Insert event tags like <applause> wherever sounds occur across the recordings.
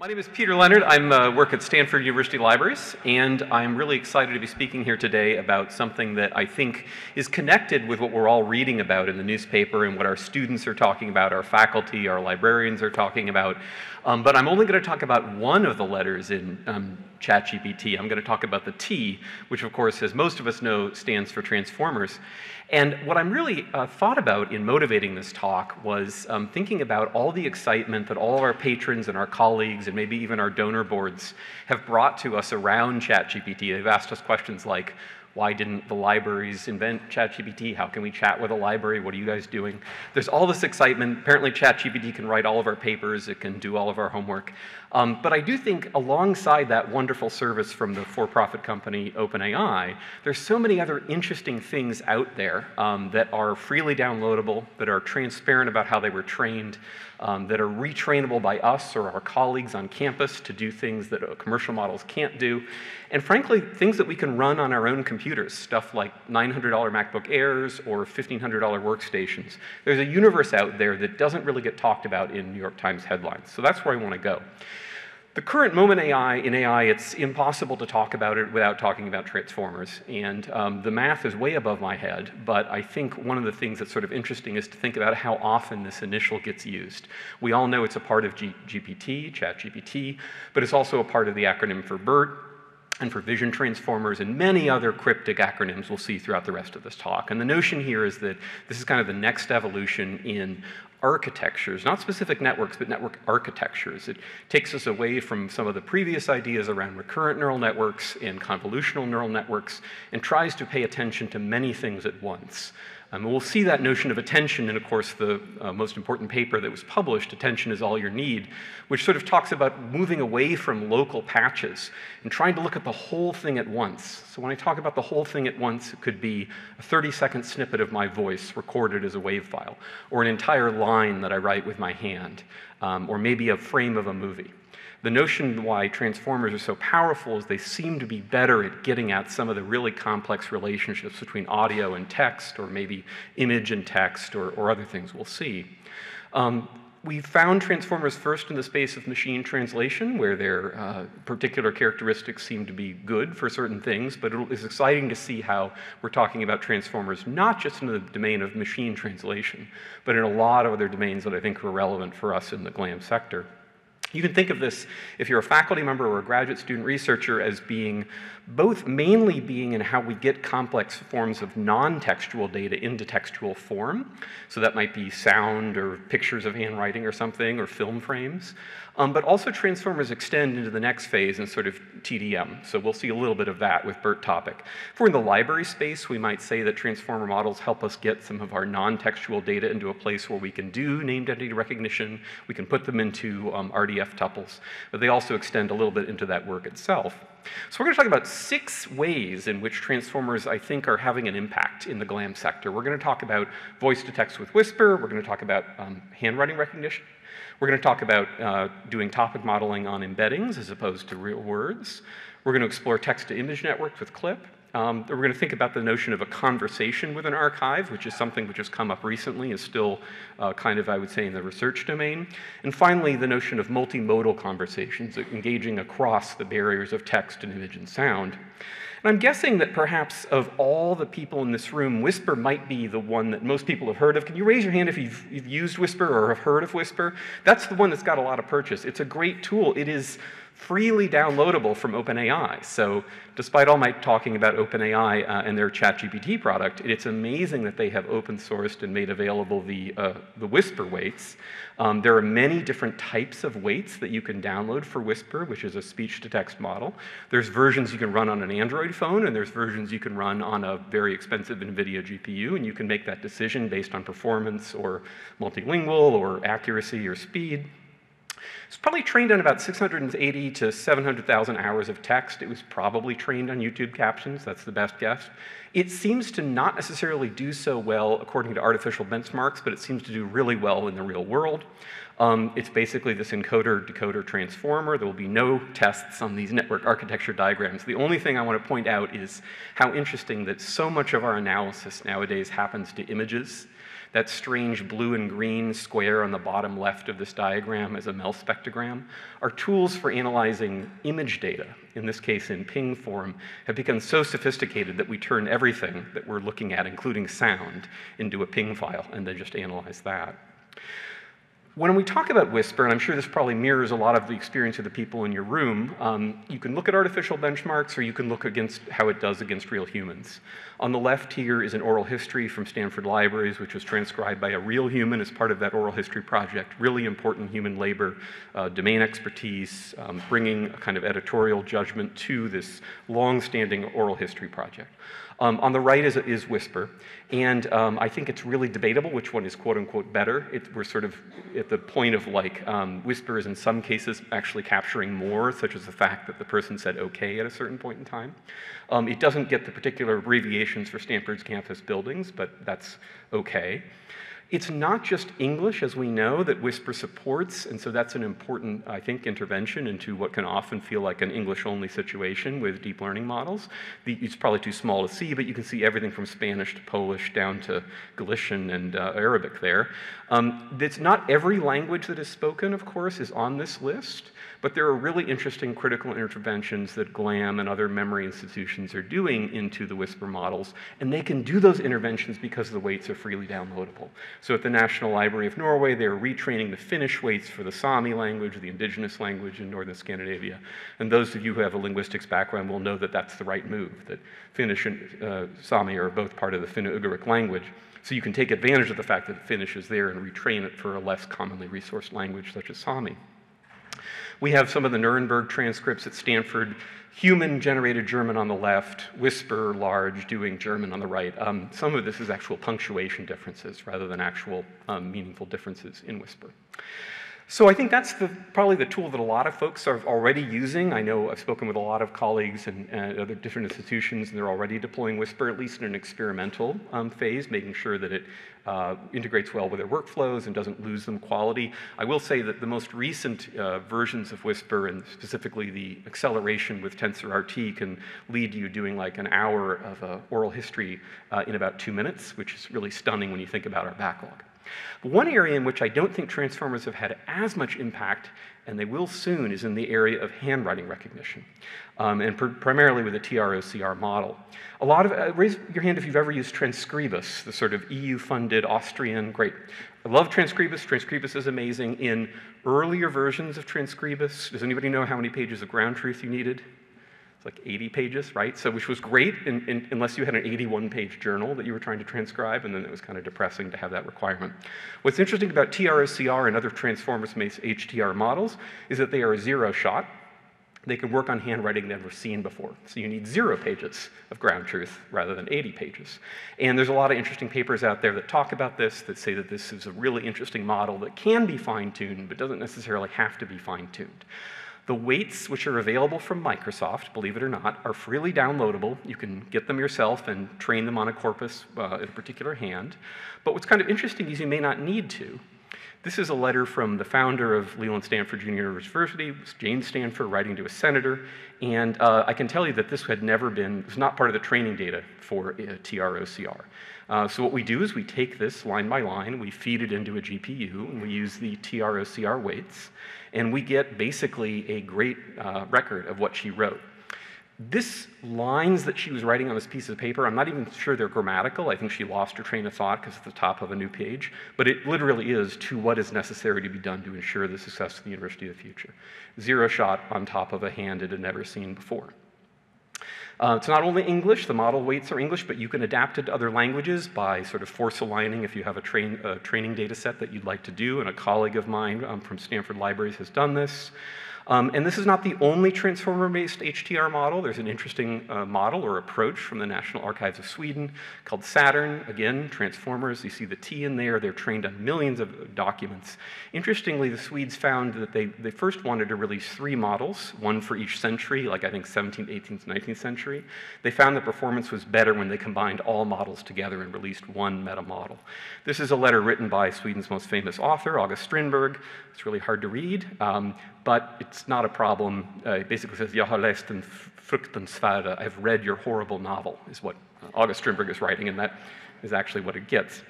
My name is Peter Leonard. I uh, work at Stanford University Libraries, and I'm really excited to be speaking here today about something that I think is connected with what we're all reading about in the newspaper and what our students are talking about, our faculty, our librarians are talking about. Um, but I'm only going to talk about one of the letters in um, ChatGPT. I'm going to talk about the T, which, of course, as most of us know, stands for transformers. And what I'm really uh, thought about in motivating this talk was um, thinking about all the excitement that all of our patrons and our colleagues and maybe even our donor boards have brought to us around ChatGPT. They've asked us questions like, why didn't the libraries invent ChatGPT? How can we chat with a library? What are you guys doing? There's all this excitement. Apparently, ChatGPT can write all of our papers, it can do all of our homework. Um, but I do think alongside that wonderful service from the for-profit company OpenAI, there's so many other interesting things out there um, that are freely downloadable, that are transparent about how they were trained, um, that are retrainable by us or our colleagues on campus to do things that uh, commercial models can't do. And frankly, things that we can run on our own computers, stuff like $900 MacBook Airs or $1,500 workstations. There's a universe out there that doesn't really get talked about in New York Times headlines. So that's where I want to go. The current moment AI in AI, it's impossible to talk about it without talking about transformers. And um, the math is way above my head, but I think one of the things that's sort of interesting is to think about how often this initial gets used. We all know it's a part of G GPT, ChatGPT, but it's also a part of the acronym for BERT, and for vision transformers and many other cryptic acronyms we'll see throughout the rest of this talk. And the notion here is that this is kind of the next evolution in architectures, not specific networks, but network architectures. It takes us away from some of the previous ideas around recurrent neural networks and convolutional neural networks and tries to pay attention to many things at once. Um, we'll see that notion of attention in, of course, the uh, most important paper that was published, Attention is All You Need, which sort of talks about moving away from local patches and trying to look at the whole thing at once. So when I talk about the whole thing at once, it could be a 30-second snippet of my voice recorded as a WAV file, or an entire line that I write with my hand, um, or maybe a frame of a movie. The notion why transformers are so powerful is they seem to be better at getting at some of the really complex relationships between audio and text, or maybe image and text, or, or other things we'll see. Um, we found transformers first in the space of machine translation, where their uh, particular characteristics seem to be good for certain things, but it is exciting to see how we're talking about transformers not just in the domain of machine translation, but in a lot of other domains that I think are relevant for us in the GLAM sector. You can think of this, if you're a faculty member or a graduate student researcher, as being both mainly being in how we get complex forms of non-textual data into textual form. So that might be sound or pictures of handwriting or something, or film frames. Um, but also transformers extend into the next phase in sort of TDM. So we'll see a little bit of that with BERTopic. If we're in the library space, we might say that transformer models help us get some of our non-textual data into a place where we can do named entity recognition. We can put them into um, RDF tuples. But they also extend a little bit into that work itself. So we're going to talk about six ways in which transformers, I think, are having an impact in the GLAM sector. We're going to talk about voice to text with Whisper. We're going to talk about um, handwriting recognition. We're going to talk about uh, doing topic modeling on embeddings as opposed to real words. We're going to explore text to image networks with CLIP. Um, we're going to think about the notion of a conversation with an archive, which is something which has come up recently, is still uh, kind of, I would say, in the research domain. And finally, the notion of multimodal conversations, engaging across the barriers of text and image and sound. And I'm guessing that perhaps of all the people in this room, Whisper might be the one that most people have heard of. Can you raise your hand if you've, you've used Whisper or have heard of Whisper? That's the one that's got a lot of purchase. It's a great tool. It is freely downloadable from OpenAI. So despite all my talking about OpenAI uh, and their ChatGPT product, it's amazing that they have open sourced and made available the, uh, the Whisper weights. Um, there are many different types of weights that you can download for Whisper, which is a speech-to-text model. There's versions you can run on an Android phone, and there's versions you can run on a very expensive NVIDIA GPU, and you can make that decision based on performance or multilingual or accuracy or speed. It's probably trained on about 680 to 700,000 hours of text. It was probably trained on YouTube captions, that's the best guess. It seems to not necessarily do so well according to artificial benchmarks, but it seems to do really well in the real world. Um, it's basically this encoder-decoder transformer. There will be no tests on these network architecture diagrams. The only thing I want to point out is how interesting that so much of our analysis nowadays happens to images That strange blue and green square on the bottom left of this diagram is a MEL spectrogram. Our tools for analyzing image data, in this case in PNG form, have become so sophisticated that we turn everything that we're looking at, including sound, into a PNG file and then just analyze that. When we talk about Whisper, and I'm sure this probably mirrors a lot of the experience of the people in your room, um, you can look at artificial benchmarks or you can look against how it does against real humans. On the left here is an oral history from Stanford Libraries, which was transcribed by a real human as part of that oral history project. Really important human labor, uh, domain expertise, um, bringing a kind of editorial judgment to this long-standing oral history project. Um, on the right is, is Whisper, and um, I think it's really debatable which one is quote unquote better. It, we're sort of at the point of like, um, Whisper is in some cases actually capturing more, such as the fact that the person said okay at a certain point in time. Um, it doesn't get the particular abbreviations for Stanford's campus buildings, but that's okay. It's not just English, as we know, that Whisper supports, and so that's an important, I think, intervention into what can often feel like an English-only situation with deep learning models. The, it's probably too small to see, but you can see everything from Spanish to Polish down to Galician and uh, Arabic there. Um, it's not every language that is spoken, of course, is on this list. But there are really interesting critical interventions that GLAM and other memory institutions are doing into the WHISPER models, and they can do those interventions because the weights are freely downloadable. So at the National Library of Norway, they're retraining the Finnish weights for the Sami language, the indigenous language in northern Scandinavia. And those of you who have a linguistics background will know that that's the right move, that Finnish and uh, Sami are both part of the Finno-Ugric language. So you can take advantage of the fact that Finnish is there and retrain it for a less commonly resourced language such as Sami. We have some of the Nuremberg transcripts at Stanford, human generated German on the left, whisper large doing German on the right. Um, some of this is actual punctuation differences rather than actual um, meaningful differences in Whisper. So I think that's the, probably the tool that a lot of folks are already using. I know I've spoken with a lot of colleagues and, other different institutions, and they're already deploying Whisper, at least in an experimental um, phase, making sure that it uh, integrates well with their workflows and doesn't lose them quality. I will say that the most recent uh, versions of Whisper, and specifically the acceleration with TensorRT, can lead you doing like an hour of uh, oral history uh, in about two minutes, which is really stunning when you think about our backlog. But one area in which I don't think transformers have had as much impact, and they will soon, is in the area of handwriting recognition, um, and pr primarily with the TROCR model. A lot of, uh, raise your hand if you've ever used Transkribus, the sort of EU-funded Austrian, great. I love Transkribus. Transkribus is amazing. In earlier versions of Transkribus, does anybody know how many pages of ground truth you needed? It's like 80 pages, right? So, which was great in, in, unless you had an 81 page journal that you were trying to transcribe, and then it was kind of depressing to have that requirement. What's interesting about TROCR and other transformers based HTR models is that they are a zero shot. They can work on handwriting never seen before. So you need zero pages of ground truth rather than 80 pages. And there's a lot of interesting papers out there that talk about this, that say that this is a really interesting model that can be fine tuned, but doesn't necessarily have to be fine tuned. The weights, which are available from Microsoft, believe it or not, are freely downloadable. You can get them yourself and train them on a corpus uh, in a particular hand. But what's kind of interesting is you may not need to. This is a letter from the founder of Leland Stanford Junior University, Jane Stanford, writing to a senator. And uh, I can tell you that this had never been, it was not part of the training data for uh, TROCR. Uh, so what we do is we take this line by line, we feed it into a GPU, and we use the TROCR weights and we get basically a great uh, record of what she wrote. This lines that she was writing on this piece of paper, I'm not even sure they're grammatical. I think she lost her train of thought because it's the top of a new page. But it literally is to what is necessary to be done to ensure the success of the University of the Future. Zero shot on top of a hand it had never seen before. Uh, it's not only English, the model weights are English, but you can adapt it to other languages by sort of force aligning if you have a, train, a training data set that you'd like to do, and a colleague of mine um, from Stanford Libraries has done this. Um, and this is not the only transformer-based HTR model. There's an interesting uh, model or approach from the National Archives of Sweden called Saturn. Again, transformers, you see the T in there. They're trained on millions of documents. Interestingly, the Swedes found that they, they first wanted to release three models, one for each century, like I think 17th, 18th, 19th century. They found that performance was better when they combined all models together and released one meta model. This is a letter written by Sweden's most famous author, August Strindberg. It's really hard to read, um, but it's not a problem. Uh, basically says, Jag har läst en fruktansvärda, I've read your horrible novel, is what August Strindberg is writing, and that is actually what it gets.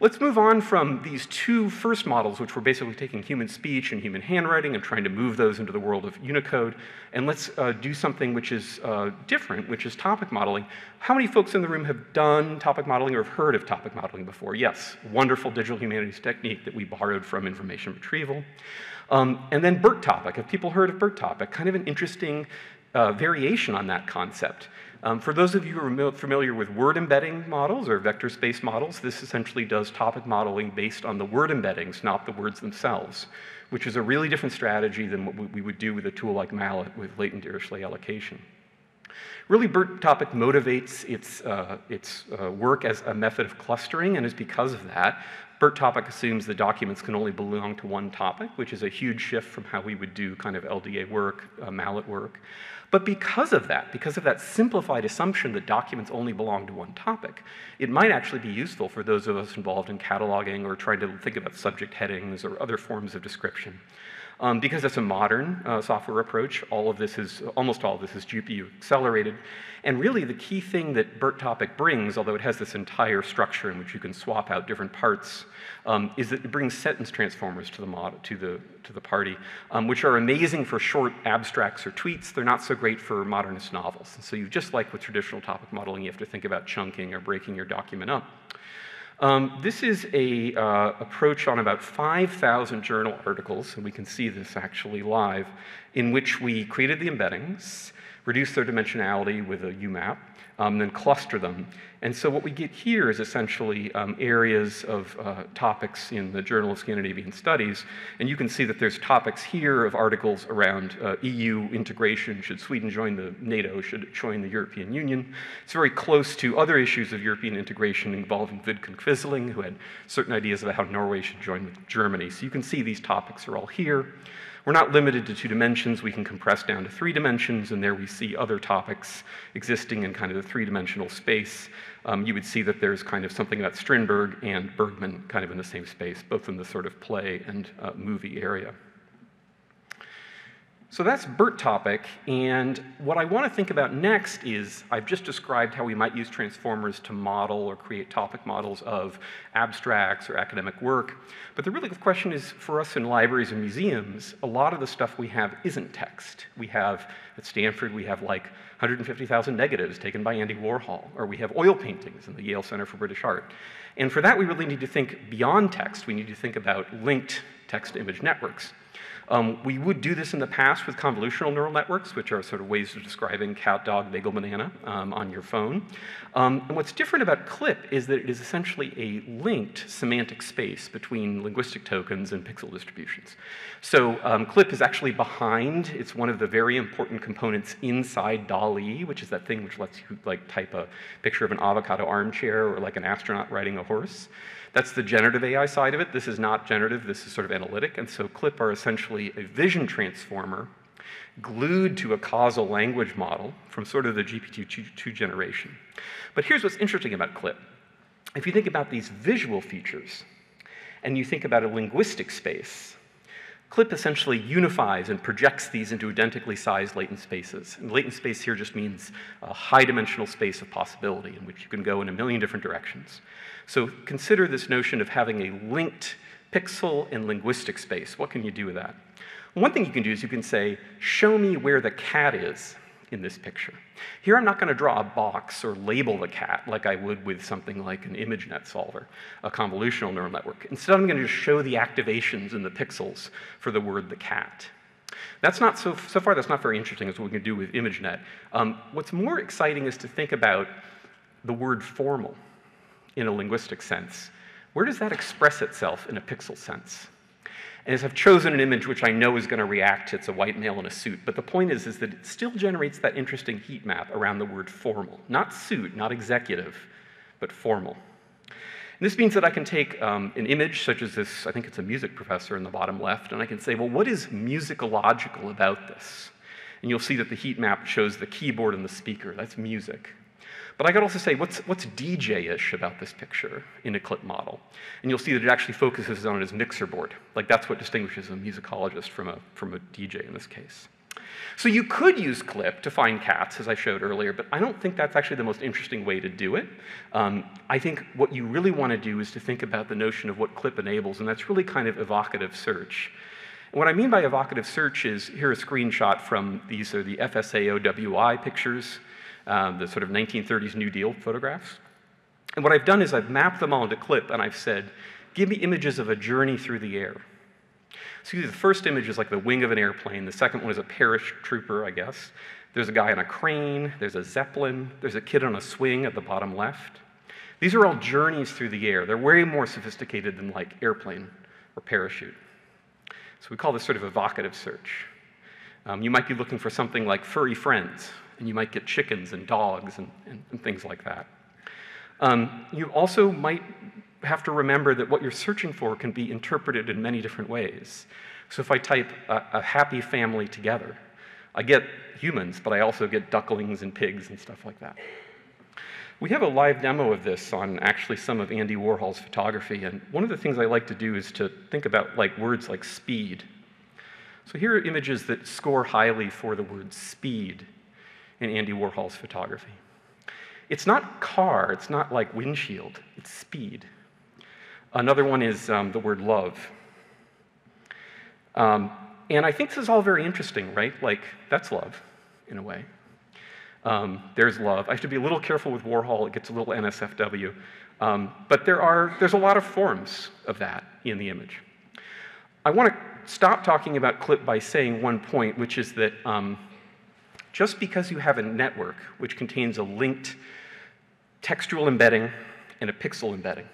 Let's move on from these two first models, which were basically taking human speech and human handwriting and trying to move those into the world of Unicode, and let's uh, do something which is uh, different, which is topic modeling. How many folks in the room have done topic modeling or have heard of topic modeling before? Yes, wonderful digital humanities technique that we borrowed from information retrieval. Um, and then BERTopic. Have people heard of BERTopic? Kind of an interesting uh, variation on that concept. Um, for those of you who are familiar with word embedding models or vector space models, this essentially does topic modeling based on the word embeddings, not the words themselves, which is a really different strategy than what we would do with a tool like Mallet with latent Dirichlet allocation. Really, BERTopic motivates its, uh, its uh, work as a method of clustering, and is because of that. BERTopic assumes the documents can only belong to one topic, which is a huge shift from how we would do kind of LDA work, uh, Mallet work. But because of that, because of that simplified assumption that documents only belong to one topic, it might actually be useful for those of us involved in cataloging or trying to think about subject headings or other forms of description. Um, because it's a modern uh, software approach, all of this is, almost all of this is GPU accelerated. And really the key thing that BERTopic brings, although it has this entire structure in which you can swap out different parts, um, is that it brings sentence transformers to the, mod, to the, to the party, um, which are amazing for short abstracts or tweets. They're not so great for modernist novels. And so you just like with traditional topic modeling, you have to think about chunking or breaking your document up. Um, this is a uh, approach on about 5,000 journal articles, and we can see this actually live, in which we created the embeddings, reduced their dimensionality with a UMAP, um, then cluster them. And so what we get here is essentially um, areas of uh, topics in the Journal of Scandinavian Studies. And you can see that there's topics here of articles around uh, EU integration. Should Sweden join the NATO? Should it join the European Union? It's very close to other issues of European integration involving Vidkun Quisling, who had certain ideas about how Norway should join with Germany. So you can see these topics are all here. We're not limited to two dimensions. We can compress down to three dimensions, and there we see other topics existing in kind of the three-dimensional space. Um, you would see that there's kind of something about Strindberg and Bergman kind of in the same space, both in the sort of play and uh, movie area. So that's BERTopic, and what I want to think about next is I've just described how we might use transformers to model or create topic models of abstracts or academic work. But the really good question is for us in libraries and museums, a lot of the stuff we have isn't text. We have at Stanford, we have like 150,000 negatives taken by Andy Warhol, or we have oil paintings in the Yale Center for British Art. And for that, we really need to think beyond text. We need to think about linked text image networks. Um, we would do this in the past with convolutional neural networks, which are sort of ways of describing cat, dog, bagel, banana um, on your phone. Um, and what's different about CLIP is that it is essentially a linked semantic space between linguistic tokens and pixel distributions. So um, CLIP is actually behind. It's one of the very important components inside DALL-E, which is that thing which lets you like type a picture of an avocado armchair or like an astronaut riding a horse. That's the generative AI side of it. This is not generative, this is sort of analytic. And so CLIP are essentially a vision transformer glued to a causal language model from sort of the GPT-2 generation. But here's what's interesting about CLIP. If you think about these visual features, and you think about a linguistic space, CLIP essentially unifies and projects these into identically sized latent spaces. And latent space here just means a high dimensional space of possibility in which you can go in a million different directions. So consider this notion of having a linked pixel and linguistic space. What can you do with that? One thing you can do is you can say, show me where the cat is in this picture. Here I'm not going to draw a box or label the cat like I would with something like an ImageNet solver, a convolutional neural network. Instead, I'm going to just show the activations in the pixels for the word the cat. That's not so, so far, that's not very interesting as what we can do with ImageNet. Um, what's more exciting is to think about the word formal in a linguistic sense. Where does that express itself in a pixel sense? And as I've chosen an image which I know is going to react, it's a white male in a suit. But the point is, is that it still generates that interesting heat map around the word formal. Not suit, not executive, but formal. And this means that I can take um, an image such as this, I think it's a music professor in the bottom left, and I can say, well, what is musicological about this? And you'll see that the heat map shows the keyboard and the speaker. That's music. But I could also say, what's, what's DJ-ish about this picture in a clip model? And you'll see that it actually focuses on his mixer board. Like that's what distinguishes a musicologist from a, from a DJ in this case. So you could use CLIP to find cats, as I showed earlier, but I don't think that's actually the most interesting way to do it. Um, I think what you really want to do is to think about the notion of what CLIP enables, and that's really kind of evocative search. And what I mean by evocative search is here a screenshot from these are the FSA-OWI pictures, um, the sort of 1930s New Deal photographs. And what I've done is I've mapped them all into CLIP, and I've said, give me images of a journey through the air. So the first image is like the wing of an airplane. The second one is a paratrooper, I guess. There's a guy on a crane. There's a zeppelin. There's a kid on a swing at the bottom left. These are all journeys through the air. They're way more sophisticated than like airplane or parachute. So we call this sort of evocative search. Um, you might be looking for something like furry friends, and you might get chickens and dogs and, and, and things like that. Um, you also might have to remember that what you're searching for can be interpreted in many different ways. So if I type a, a, happy family together, I get humans, but I also get ducklings and pigs and stuff like that. We have a live demo of this on actually some of Andy Warhol's photography, and one of the things I like to do is to think about like words like speed. So here are images that score highly for the word speed in Andy Warhol's photography. It's not car, it's not like windshield, it's speed. Another one is um, the word love. Um, and I think this is all very interesting, right? Like, that's love, in a way. Um, there's love. I have to be a little careful with Warhol, it gets a little NSFW. Um, but there are, there's a lot of forms of that in the image. I want to stop talking about CLIP by saying one point, which is that um, just because you have a network which contains a linked textual embedding and a pixel embedding,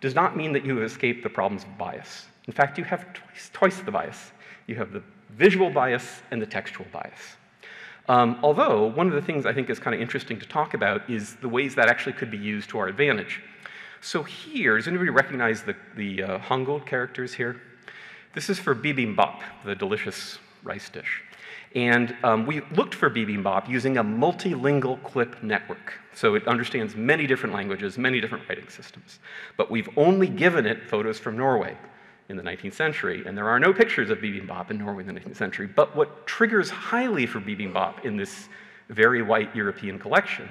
does not mean that you have escaped the problems of bias. In fact, you have twice, twice the bias. You have the visual bias and the textual bias. Um, although, one of the things I think is kind of interesting to talk about is the ways that actually could be used to our advantage. So here, does anybody recognize the, the uh, Hangul characters here? This is for bibimbap, the delicious rice dish. And um, we looked for bibimbap using a multilingual CLIP network. So it understands many different languages, many different writing systems. But we've only given it photos from Norway in the 19th century, and there are no pictures of bibimbap in Norway in the 19th century. But what triggers highly for bibimbap in this very white European collection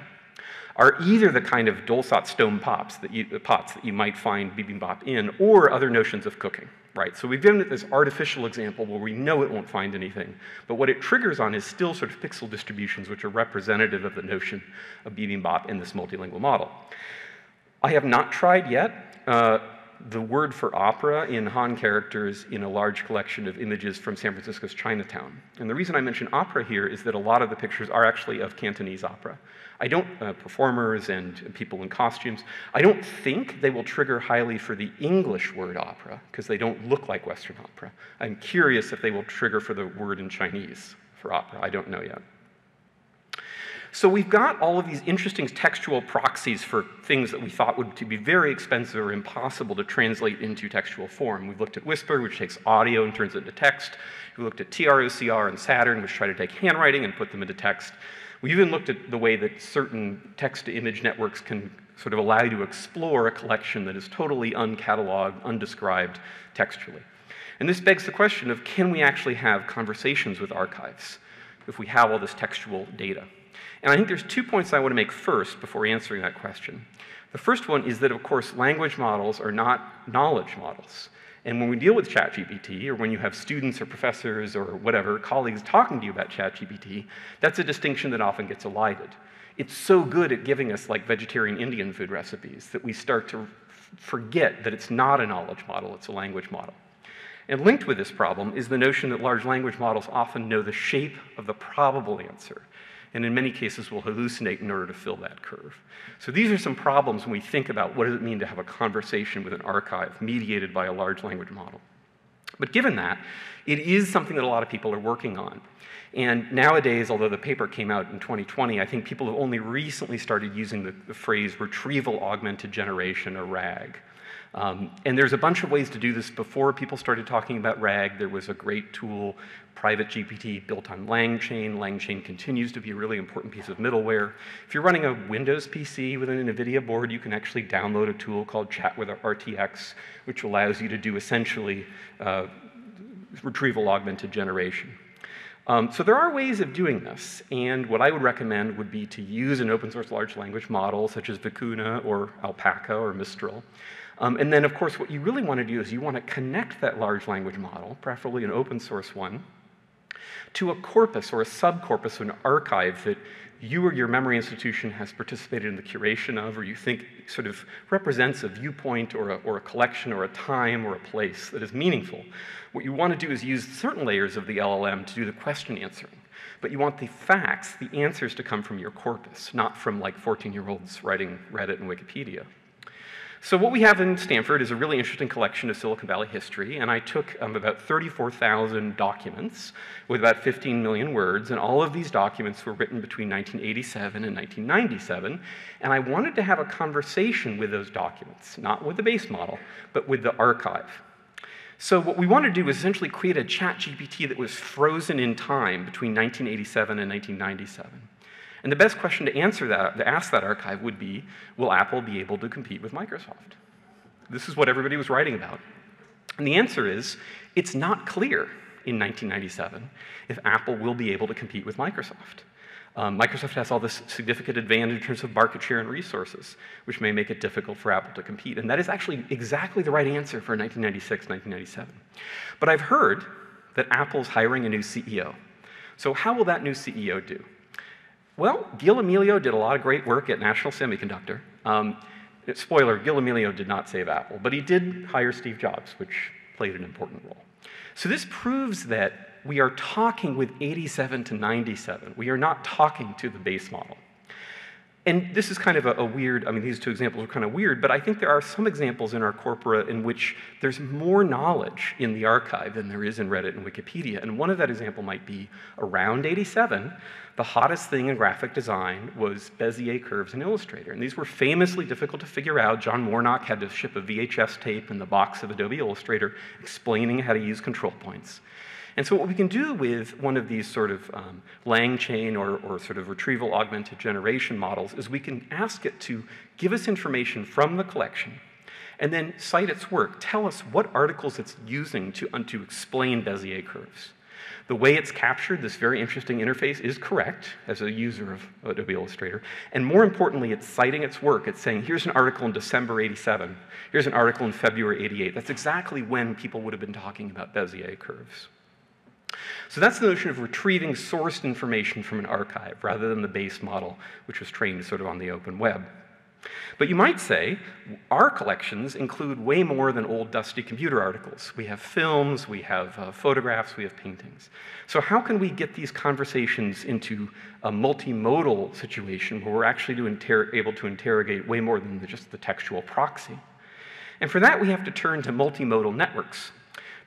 are either the kind of dolsot stone pots that you, pots that you might find bibimbap in, or other notions of cooking right? So we've given it this artificial example where we know it won't find anything, but what it triggers on is still sort of pixel distributions which are representative of the notion of bibimbap in this multilingual model. I have not tried yet uh, the word for opera in Han characters in a large collection of images from San Francisco's Chinatown. And the reason I mention opera here is that a lot of the pictures are actually of Cantonese opera. I don't, uh, performers and people in costumes, I don't think they will trigger highly for the English word opera, because they don't look like Western opera. I'm curious if they will trigger for the word in Chinese for opera. I don't know yet. So we've got all of these interesting textual proxies for things that we thought would be very expensive or impossible to translate into textual form. We've looked at Whisper, which takes audio and turns it into text. We looked at TROCR and Saturn, which try to take handwriting and put them into text. We even looked at the way that certain text-to-image networks can sort of allow you to explore a collection that is totally uncatalogued, undescribed textually. And this begs the question of can we actually have conversations with archives if we have all this textual data? And I think there's two points I want to make first before answering that question. The first one is that, of course, language models are not knowledge models. And when we deal with ChatGPT, or when you have students or professors or whatever, colleagues talking to you about ChatGPT, that's a distinction that often gets elided. It's so good at giving us like vegetarian Indian food recipes that we start to forget that it's not a knowledge model, it's a language model. And linked with this problem is the notion that large language models often know the shape of the probable answer and in many cases will hallucinate in order to fill that curve. So these are some problems when we think about what does it mean to have a conversation with an archive mediated by a large language model. But given that, it is something that a lot of people are working on. And nowadays, although the paper came out in 2020, I think people have only recently started using the, the phrase retrieval augmented generation, or RAG. Um, and there's a bunch of ways to do this. Before people started talking about RAG, there was a great tool, Private GPT, built on LangChain. LangChain continues to be a really important piece of middleware. If you're running a Windows PC with an NVIDIA board, you can actually download a tool called Chat with RTX, which allows you to do essentially uh, retrieval augmented generation. Um, so there are ways of doing this, and what I would recommend would be to use an open source large language model such as Vicuna or Alpaca or Mistral. Um, and then, of course, what you really want to do is you want to connect that large language model, preferably an open source one, to a corpus or a subcorpus, an archive that you or your memory institution has participated in the curation of, or you think sort of represents a viewpoint or a, or a collection or a time or a place that is meaningful. What you want to do is use certain layers of the LLM to do the question answering. But you want the facts, the answers to come from your corpus, not from like 14 year olds writing Reddit and Wikipedia. So what we have in Stanford is a really interesting collection of Silicon Valley history, and I took um, about 34,000 documents with about 15 million words, and all of these documents were written between 1987 and 1997, and I wanted to have a conversation with those documents, not with the base model, but with the archive. So what we want to do is essentially create a chat GPT that was frozen in time between 1987 and 1997. And the best question to answer that, to ask that archive would be, will Apple be able to compete with Microsoft? This is what everybody was writing about. And the answer is, it's not clear in 1997 if Apple will be able to compete with Microsoft. Um, Microsoft has all this significant advantage in terms of market share and resources, which may make it difficult for Apple to compete. And that is actually exactly the right answer for 1996, 1997. But I've heard that Apple's hiring a new CEO. So how will that new CEO do? Well, Gil Amelio did a lot of great work at National Semiconductor. Um, spoiler, Gil Amelio did not save Apple, but he did hire Steve Jobs, which played an important role. So this proves that we are talking with 87 to 97. We are not talking to the base model. And this is kind of a, a, weird, I mean, these two examples are kind of weird, but I think there are some examples in our corpora in which there's more knowledge in the archive than there is in Reddit and Wikipedia. And one of that example might be around 87, the hottest thing in graphic design was Bezier curves in Illustrator. And these were famously difficult to figure out. John Warnock had to ship a VHS tape in the box of Adobe Illustrator explaining how to use control points. And so what we can do with one of these sort of um, LangChain or, or sort of retrieval augmented generation models is we can ask it to give us information from the collection and then cite its work. Tell us what articles it's using to, to explain Bezier curves. The way it's captured this very interesting interface is correct as a user of Adobe Illustrator. And more importantly, it's citing its work. It's saying, here's an article in December 87. Here's an article in February 88. That's exactly when people would have been talking about Bezier curves. So that's the notion of retrieving sourced information from an archive rather than the base model, which was trained sort of on the open web. But you might say our collections include way more than old dusty computer articles. We have films, we have uh, photographs, we have paintings. So how can we get these conversations into a multimodal situation where we're actually to able to interrogate way more than just the textual proxy? And for that, we have to turn to multimodal networks.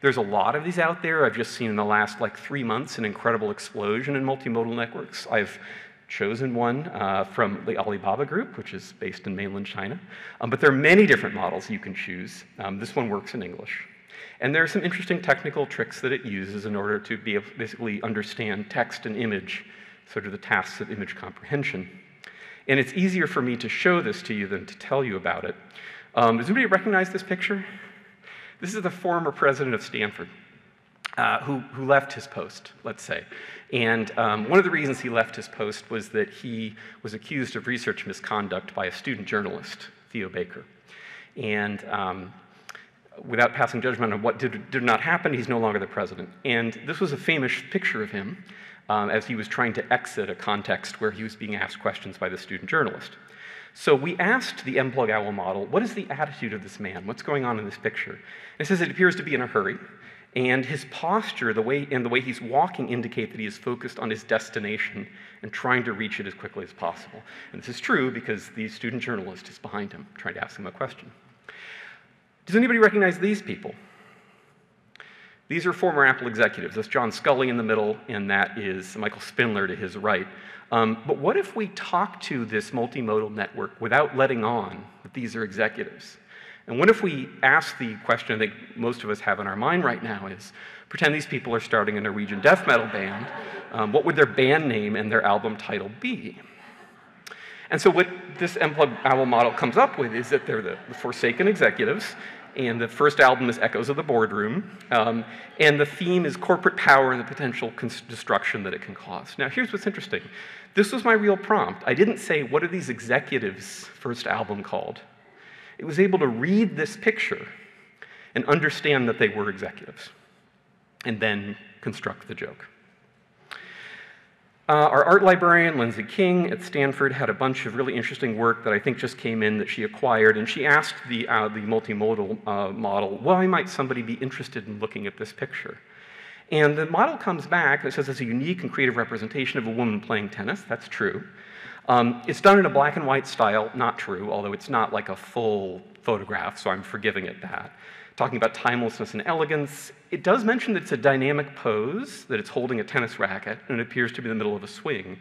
There's a lot of these out there. I've just seen in the last like three months an incredible explosion in multimodal networks. I've chosen one uh, from the Alibaba Group, which is based in mainland China. Um, but there are many different models you can choose. Um, this one works in English. And there are some interesting technical tricks that it uses in order to be able to basically understand text and image, sort of the tasks of image comprehension. And it's easier for me to show this to you than to tell you about it. Um, does anybody recognize this picture? This is the former president of Stanford. Uh, who, who, left his post, let's say. And um, one of the reasons he left his post was that he was accused of research misconduct by a student journalist, Theo Baker. And um, without passing judgment on what did, did not happen, he's no longer the president. And this was a famous picture of him um, as he was trying to exit a context where he was being asked questions by the student journalist. So we asked the mPLUG-Owl model, what is the attitude of this man? What's going on in this picture? And it says it appears to be in a hurry. And his posture the way, and the way he's walking indicate that he is focused on his destination and trying to reach it as quickly as possible. And this is true because the student journalist is behind him, trying to ask him a question. Does anybody recognize these people? These are former Apple executives. That's John Sculley in the middle, and that is Michael Spindler to his right. Um, but what if we talk to this multimodal network without letting on that these are executives? And what if we ask the question I think most of us have in our mind right now is, pretend these people are starting a Norwegian death metal band, um, what would their band name and their album title be? And so what this mPLUG-Owl model comes up with is that they're the, the Forsaken executives, and the first album is Echoes of the Boardroom. Um, and the theme is corporate power and the potential destruction that it can cause. Now, here's what's interesting. This was my real prompt. I didn't say, what are these executives' first album called? It was able to read this picture and understand that they were executives, and then construct the joke. Uh, our art librarian, Lindsay King at Stanford, had a bunch of really interesting work that I think just came in that she acquired, and she asked the, uh, the multimodal uh, model, why might somebody be interested in looking at this picture? And the model comes back and says it's a unique and creative representation of a woman playing tennis. That's true. Um, it's done in a black and white style, not true, although it's not like a full photograph, so I'm forgiving it that talking about timelessness and elegance. It does mention that it's a dynamic pose, that it's holding a tennis racket, and it appears to be in the middle of a swing.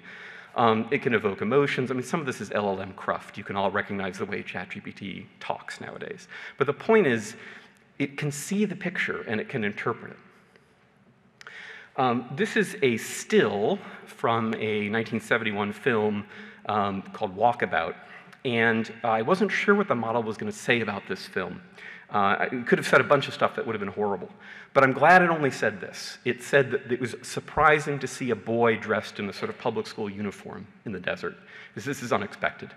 Um, it can evoke emotions. I mean, some of this is LLM cruft. You can all recognize the way ChatGPT talks nowadays. But the point is, it can see the picture and it can interpret it. Um, this is a still from a 1971 film um, called Walkabout. And I wasn't sure what the model was going to say about this film. Uh, it could have said a bunch of stuff that would have been horrible. But I'm glad it only said this. It said that it was surprising to see a boy dressed in a sort of public school uniform in the desert, because this is unexpected.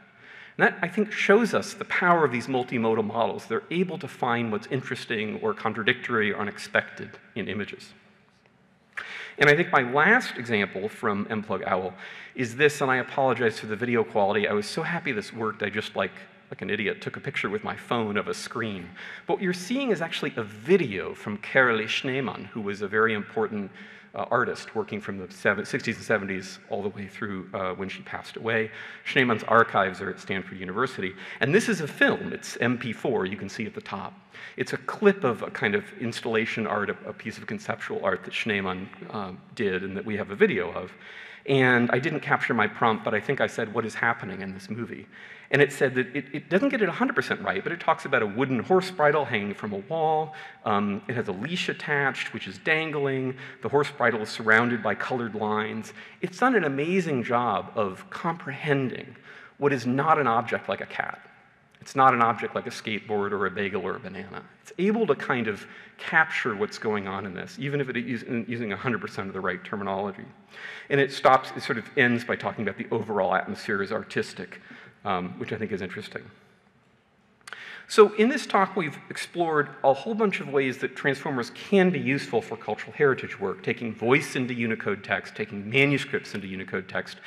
And that, I think, shows us the power of these multimodal models. They're able to find what's interesting or contradictory or unexpected in images. And I think my last example from mPLUG-Owl is this, and I apologize for the video quality. I was so happy this worked, I just like like an idiot, took a picture with my phone of a screen. But what you're seeing is actually a video from Carolee Schneemann, who was a very important uh, artist working from the 60s and 70s all the way through uh, when she passed away. Schneemann's archives are at Stanford University. And this is a film. It's MP4, you can see at the top. It's a clip of a kind of installation art, a, a piece of conceptual art that Schneemann uh, did and that we have a video of. And I didn't capture my prompt, but I think I said, what is happening in this movie? And it said that it, it doesn't get it 100% right, but it talks about a wooden horse bridle hanging from a wall. Um, it has a leash attached, which is dangling. The horse bridle is surrounded by colored lines. It's done an amazing job of comprehending what is not an object like a cat. It's not an object like a skateboard or a bagel or a banana. It's able to kind of capture what's going on in this, even if it is using 100% of the right terminology. And it stops, it sort of ends by talking about the overall atmosphere as artistic um, which I think is interesting. So in this talk, we've explored a whole bunch of ways that transformers can be useful for cultural heritage work, taking voice into Unicode text, taking manuscripts into Unicode text,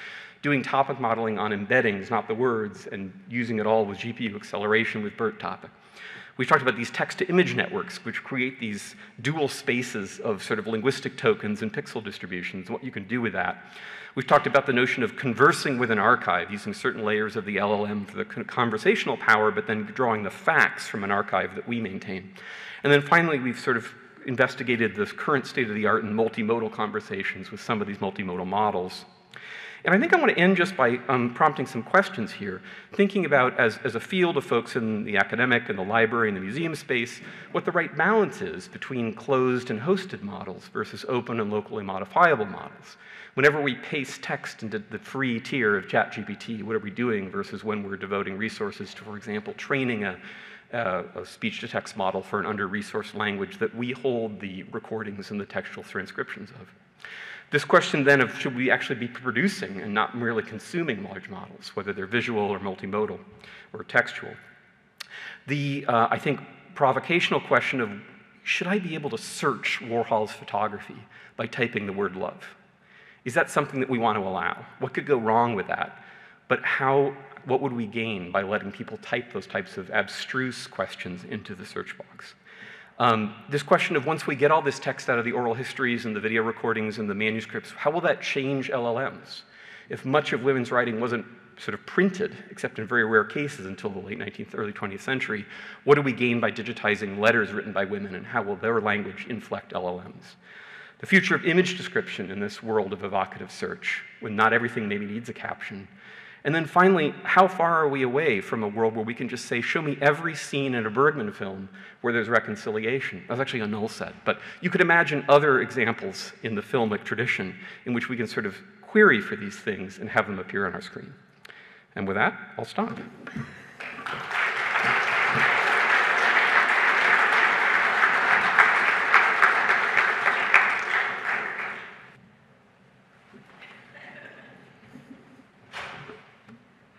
doing topic modeling on embeddings, not the words, and using it all with GPU acceleration with BERTopic. We've talked about these text-to-image networks, which create these dual spaces of sort of linguistic tokens and pixel distributions, what you can do with that. We've talked about the notion of conversing with an archive, using certain layers of the LLM for the conversational power, but then drawing the facts from an archive that we maintain. And then finally, we've sort of investigated the current state of the art in multimodal conversations with some of these multimodal models. And I think I want to end just by um, prompting some questions here, thinking about, as, as a field of folks in the academic and the library and the museum space, what the right balance is between closed and hosted models versus open and locally modifiable models. Whenever we paste text into the free tier of ChatGPT, what are we doing versus when we're devoting resources to, for example, training a, a speech-to-text model for an under-resourced language that we hold the recordings and the textual transcriptions of. This question then of should we actually be producing and not merely consuming large models, whether they're visual or multimodal or textual. The, uh, I think, provocational question of should I be able to search Warhol's photography by typing the word love? Is that something that we want to allow? What could go wrong with that? But how, what would we gain by letting people type those types of abstruse questions into the search box? Um, this question of once we get all this text out of the oral histories and the video recordings and the manuscripts, how will that change LLMs? If much of women's writing wasn't sort of printed, except in very rare cases until the late 19th, early 20th century, what do we gain by digitizing letters written by women and how will their language inflect LLMs? The future of image description in this world of evocative search, when not everything maybe needs a caption. And then finally, how far are we away from a world where we can just say, show me every scene in a Bergman film where there's reconciliation? That's actually a null set. But you could imagine other examples in the filmic tradition in which we can sort of query for these things and have them appear on our screen. And with that, I'll stop.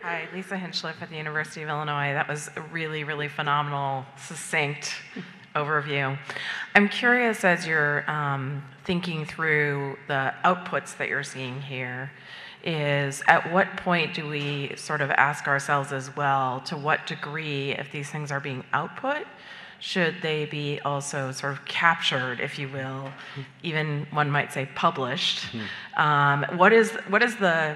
Hi, Lisa Hinchliffe at the University of Illinois. That was a really, really phenomenal, succinct <laughs> overview. I'm curious as you're um, thinking through the outputs that you're seeing here, is at what point do we sort of ask ourselves as well to what degree, if these things are being output, should they be also sort of captured, if you will, even one might say published? Mm-hmm. Um, what is what is the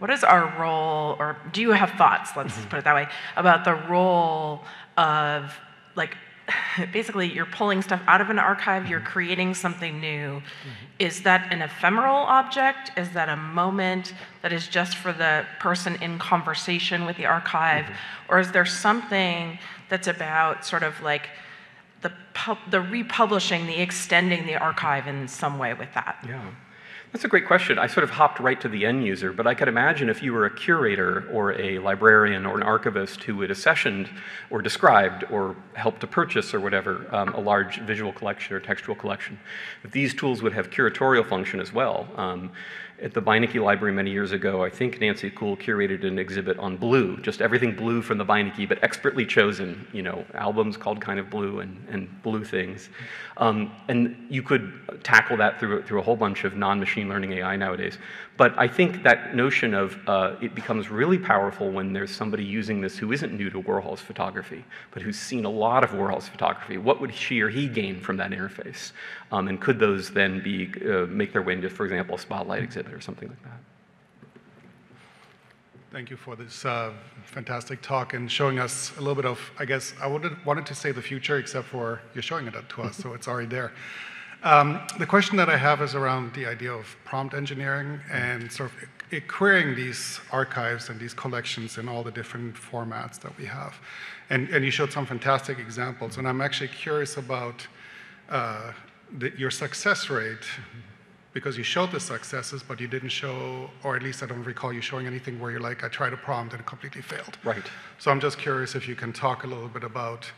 what is our role, or do you have thoughts? Let's mm-hmm. put it that way about the role of like <laughs> basically you're pulling stuff out of an archive, you're mm-hmm. creating something new. Mm-hmm. Is that an ephemeral object? Is that a moment that is just for the person in conversation with the archive? Mm-hmm. Or is there something that's about sort of like the, the republishing, the extending the archive in some way with that? Yeah. That's a great question. I sort of hopped right to the end user, but I could imagine if you were a curator or a librarian or an archivist who had accessioned or described or helped to purchase or whatever um, a large visual collection or textual collection, that these tools would have curatorial function as well. Um, at the Beinecke Library many years ago, I think Nancy Kuhl curated an exhibit on blue, just everything blue from the Beinecke, but expertly chosen, you know, albums called kind of blue and, and blue things. Um, and you could tackle that through, through a whole bunch of non-machine learning AI nowadays. But I think that notion of uh, it becomes really powerful when there's somebody using this who isn't new to Warhol's photography, but who's seen a lot of Warhol's photography. What would she or he gain from that interface? Um, and could those then be uh, make their way into, for example, a spotlight exhibit or something like that? Thank you for this uh, fantastic talk and showing us a little bit of, I guess, I wanted to say the future, except for you're showing it to us, so it's already there. Um, the question that I have is around the idea of prompt engineering and sort of querying these archives and these collections in all the different formats that we have. And, and you showed some fantastic examples, and I'm actually curious about uh, the, your success rate because you showed the successes, but you didn't show, or at least I don't recall you showing anything where you're like, I tried a prompt and it completely failed. Right. So I'm just curious if you can talk a little bit about,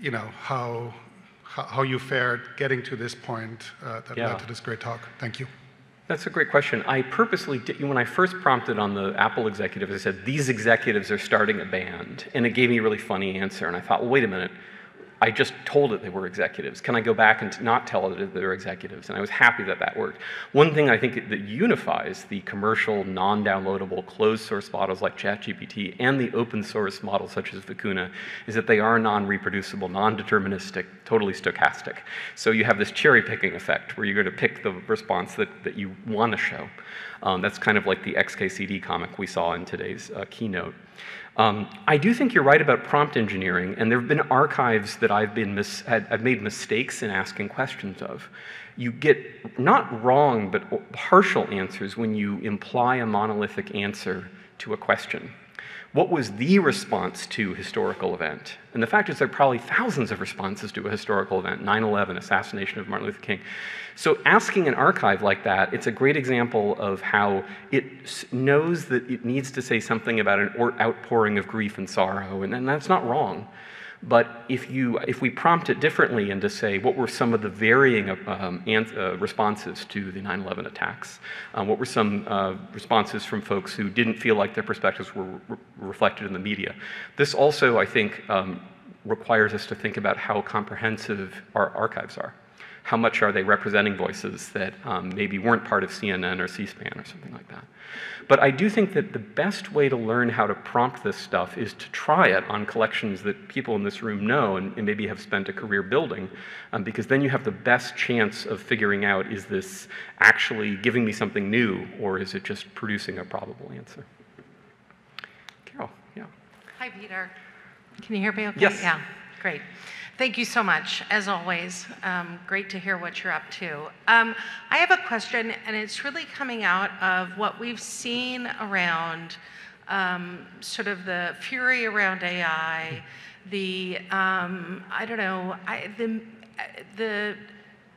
you know, how how you fared getting to this point uh, that yeah. led to this great talk. Thank you. That's a great question. I purposely did, when I first prompted on the Apple executives, I said, these executives are starting a band. And it gave me a really funny answer. And I thought, well, wait a minute. I just told it they were executives. Can I go back and not tell it that they're executives? And I was happy that that worked. One thing I think that unifies the commercial, non-downloadable, closed source models like ChatGPT and the open source models such as Vicuna is that they are non-reproducible, non-deterministic, totally stochastic. So you have this cherry picking effect where you're going to pick the response that, that you want to show. Um, that's kind of like the XKCD comic we saw in today's uh, keynote. Um, I do think you're right about prompt engineering, and there have been archives that I've been had, I've made mistakes in asking questions of. You get not wrong, but partial answers when you imply a monolithic answer to a question. What was the response to historical event? And the fact is there are probably thousands of responses to a historical event, 9-11, assassination of Martin Luther King. So asking an archive like that, it's a great example of how it knows that it needs to say something about an outpouring of grief and sorrow, and, and that's not wrong. But if, you, if we prompt it differently and to say what were some of the varying um, uh, responses to the 9 11 attacks, um, what were some uh, responses from folks who didn't feel like their perspectives were re reflected in the media, this also, I think, um, requires us to think about how comprehensive our archives are how much are they representing voices that um, maybe weren't part of CNN or C-SPAN or something like that. But I do think that the best way to learn how to prompt this stuff is to try it on collections that people in this room know and, and maybe have spent a career building, um, because then you have the best chance of figuring out, is this actually giving me something new, or is it just producing a probable answer? Carol, yeah. Hi, Peter. Can you hear me okay? Yes. Yeah, great. Thank you so much, as always. Um, great to hear what you're up to. Um, I have a question, and it's really coming out of what we've seen around um, sort of the fury around AI, the, um, I don't know, I, the, the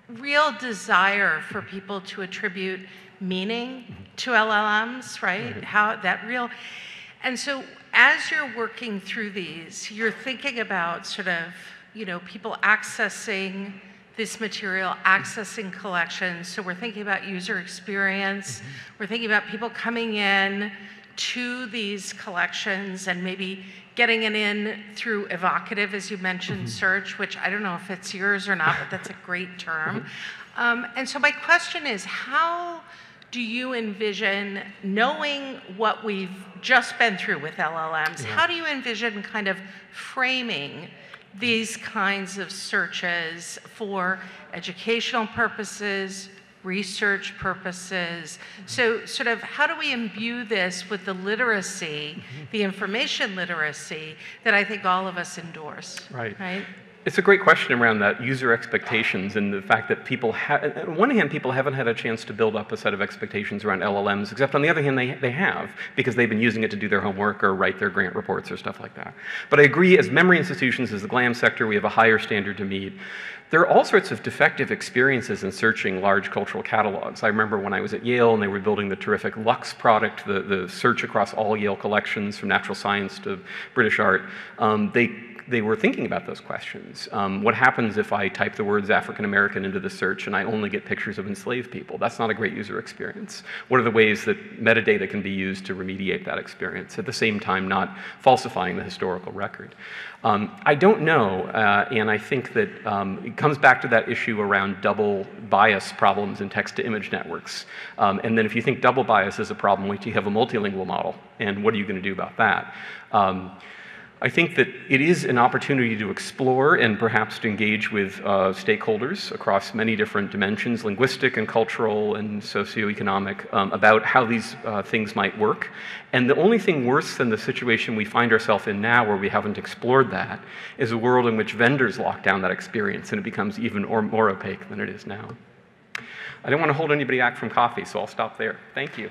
real desire for people to attribute meaning to LLMs, right? How that real, and so as you're working through these, you're thinking about sort of you know, people accessing this material, accessing collections. So we're thinking about user experience. Mm-hmm. We're thinking about people coming in, to these collections and maybe getting it in through evocative, as you mentioned, search, which I don't know if it's yours or not, but that's a great term. <laughs> Um, and so my question is, how do you envision, knowing what we've just been through with LLMs, how do you envision kind of framing these kinds of searches for educational purposes, research purposes? So, sort of, how do we imbue this with the literacy, mm-hmm. the information literacy that I think all of us endorse? Right. Right? It's a great question around that user expectations and the fact that people have, on one hand, people haven't had a chance to build up a set of expectations around LLMs, except on the other hand, they, they have, because they've been using it to do their homework or write their grant reports or stuff like that. But I agree, as memory institutions, as the GLAM sector, we have a higher standard to meet. There are all sorts of defective experiences in searching large cultural catalogs. I remember when I was at Yale and they were building the terrific Lux product, the, the search across all Yale collections from natural science to British art. Um, they they were thinking about those questions. Um, what happens if I type the words African American into the search and I only get pictures of enslaved people? That's not a great user experience. What are the ways that metadata can be used to remediate that experience, at the same time not falsifying the historical record? Um, I don't know, uh, and I think that um, it comes back to that issue around double bias problems in text to image networks. Um, and then if you think double bias is a problem, wait till you have a multilingual model, and what are you going to do about that? Um, I think that it is an opportunity to explore and perhaps to engage with uh, stakeholders across many different dimensions, linguistic and cultural and socioeconomic, um, about how these uh, things might work. And the only thing worse than the situation we find ourselves in now, where we haven't explored that, is a world in which vendors lock down that experience and it becomes even or more opaque than it is now. I don't want to hold anybody back from coffee, so I'll stop there. Thank you.